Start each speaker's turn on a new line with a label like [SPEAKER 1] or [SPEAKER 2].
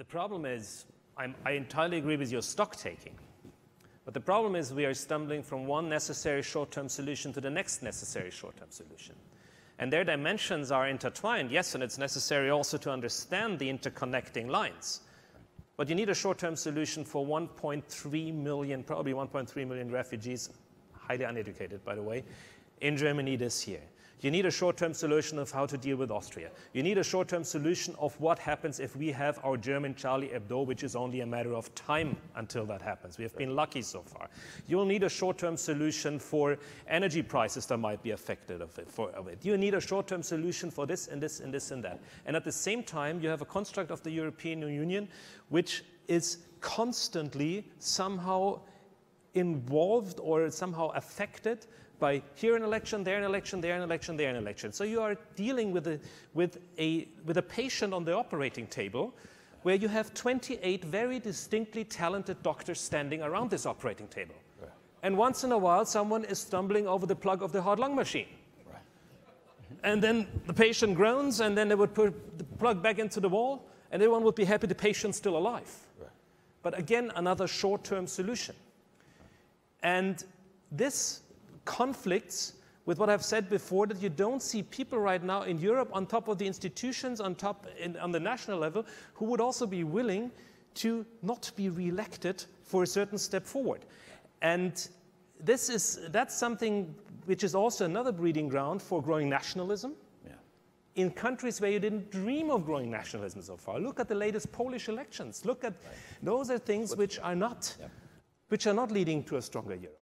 [SPEAKER 1] The problem is, I'm, I entirely agree with your stock taking. But the problem is we are stumbling from one necessary short-term solution to the next necessary short-term solution. And their dimensions are intertwined, yes, and it's necessary also to understand the interconnecting lines. But you need a short-term solution for 1.3 million, probably 1.3 million refugees, highly uneducated, by the way, in Germany this year. You need a short-term solution of how to deal with Austria. You need a short-term solution of what happens if we have our German Charlie Hebdo, which is only a matter of time until that happens. We have been lucky so far. You'll need a short-term solution for energy prices that might be affected of it, for, of it. You need a short-term solution for this and this and this and that. And at the same time, you have a construct of the European Union which is constantly somehow involved or somehow affected by here an election, there an election, there an election, there an election. So you are dealing with a, with a, with a patient on the operating table where you have 28 very distinctly talented doctors standing around this operating table. Right. And once in a while, someone is stumbling over the plug of the heart lung machine. Right. And then the patient groans, and then they would put the plug back into the wall, and everyone would be happy the patient's still alive. Right. But again, another short term solution. And this conflicts with what I've said before that you don't see people right now in Europe on top of the institutions, on top in, on the national level, who would also be willing to not be re-elected for a certain step forward. And this is that's something which is also another breeding ground for growing nationalism. Yeah. In countries where you didn't dream of growing nationalism so far, look at the latest Polish elections. Look at right. those are things which are not, yeah. which are not leading to a stronger Europe.